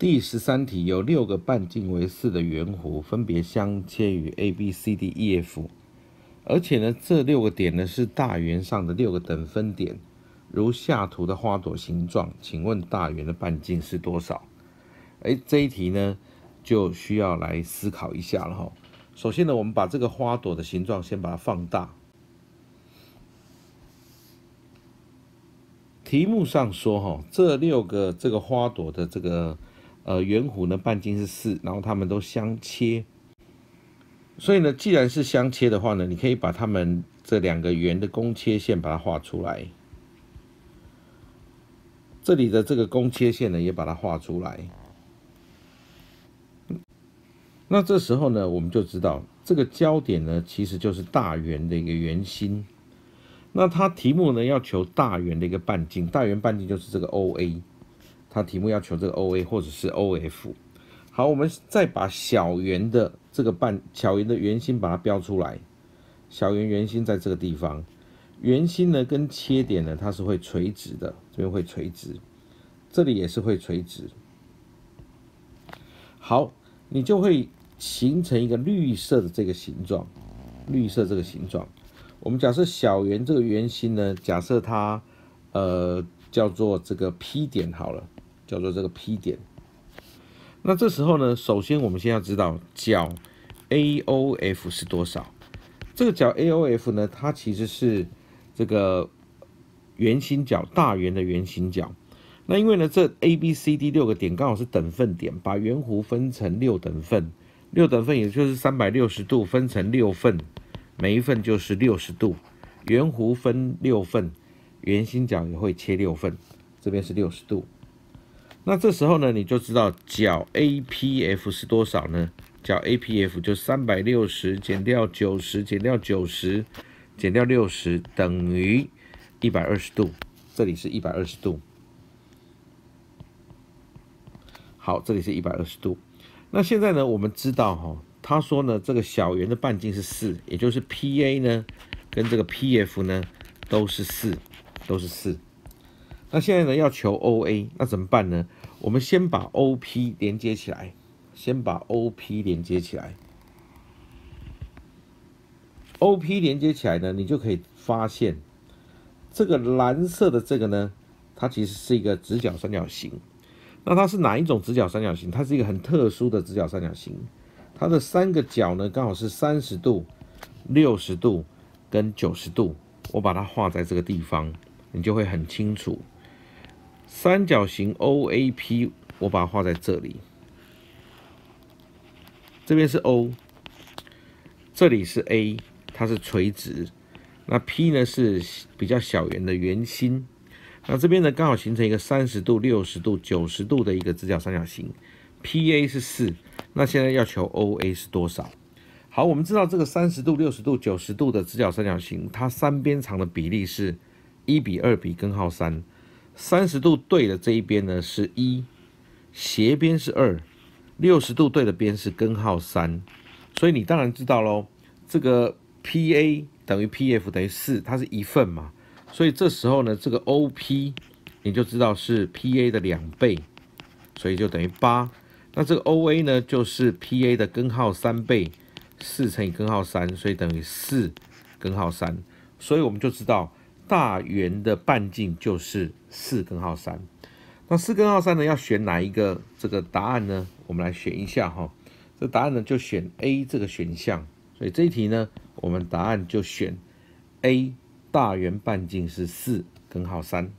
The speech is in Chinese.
第十三题有六个半径为四的圆弧，分别相切于 A、B、C、D、E、F，而且呢，这六个点呢是大圆上的六个等分点，如下图的花朵形状。请问大圆的半径是多少？哎，这一题呢就需要来思考一下了哈。首先呢，我们把这个花朵的形状先把它放大。题目上说哈，这六个这个花朵的这个。呃，圆弧呢半径是四，然后它们都相切，所以呢，既然是相切的话呢，你可以把它们这两个圆的公切线把它画出来，这里的这个公切线呢也把它画出来。那这时候呢，我们就知道这个焦点呢其实就是大圆的一个圆心。那它题目呢要求大圆的一个半径，大圆半径就是这个 OA。它题目要求这个 O A 或者是 O F，好，我们再把小圆的这个半小圆的圆心把它标出来，小圆圆心在这个地方，圆心呢跟切点呢它是会垂直的，这边会垂直，这里也是会垂直，好，你就会形成一个绿色的这个形状，绿色这个形状，我们假设小圆这个圆心呢，假设它呃叫做这个 P 点好了。叫做这个 P 点，那这时候呢，首先我们先要知道角 AOF 是多少。这个角 AOF 呢，它其实是这个圆心角大圆的圆心角。那因为呢，这 ABCD 六个点刚好是等份点，把圆弧分成六等份，六等份也就是三百六十度分成六份，每一份就是六十度。圆弧分六份，圆心角也会切六份，这边是六十度。那这时候呢，你就知道角 APF 是多少呢？角 APF 就三百六十减掉九十减掉九十减掉六十等于一百二十度，这里是一百二十度。好，这里是一百二十度。那现在呢，我们知道哈，他说呢，这个小圆的半径是四，也就是 PA 呢跟这个 PF 呢都是四，都是四。那现在呢，要求 OA，那怎么办呢？我们先把 OP 连接起来，先把 OP 连接起来。OP 连接起来呢，你就可以发现，这个蓝色的这个呢，它其实是一个直角三角形。那它是哪一种直角三角形？它是一个很特殊的直角三角形。它的三个角呢，刚好是三十度、六十度跟九十度。我把它画在这个地方，你就会很清楚。三角形 OAP，我把它画在这里。这边是 O，这里是 A，它是垂直。那 P 呢是比较小圆的圆心。那这边呢刚好形成一个三十度、六十度、九十度的一个直角三角形。PA 是四，那现在要求 OA 是多少？好，我们知道这个三十度、六十度、九十度的直角三角形，它三边长的比例是一比二比根号三。三十度对的这一边呢是一，斜边是二，六十度对的边是根号三，所以你当然知道喽，这个 P A 等于 P F 等于四，它是一份嘛，所以这时候呢，这个 O P 你就知道是 P A 的两倍，所以就等于八。那这个 O A 呢，就是 P A 的根号三倍，四乘以根号三，所以等于四根号三，所以我们就知道。大圆的半径就是四根号三，那四根号三呢？要选哪一个这个答案呢？我们来选一下哈。这答案呢就选 A 这个选项，所以这一题呢，我们答案就选 A，大圆半径是四根号三。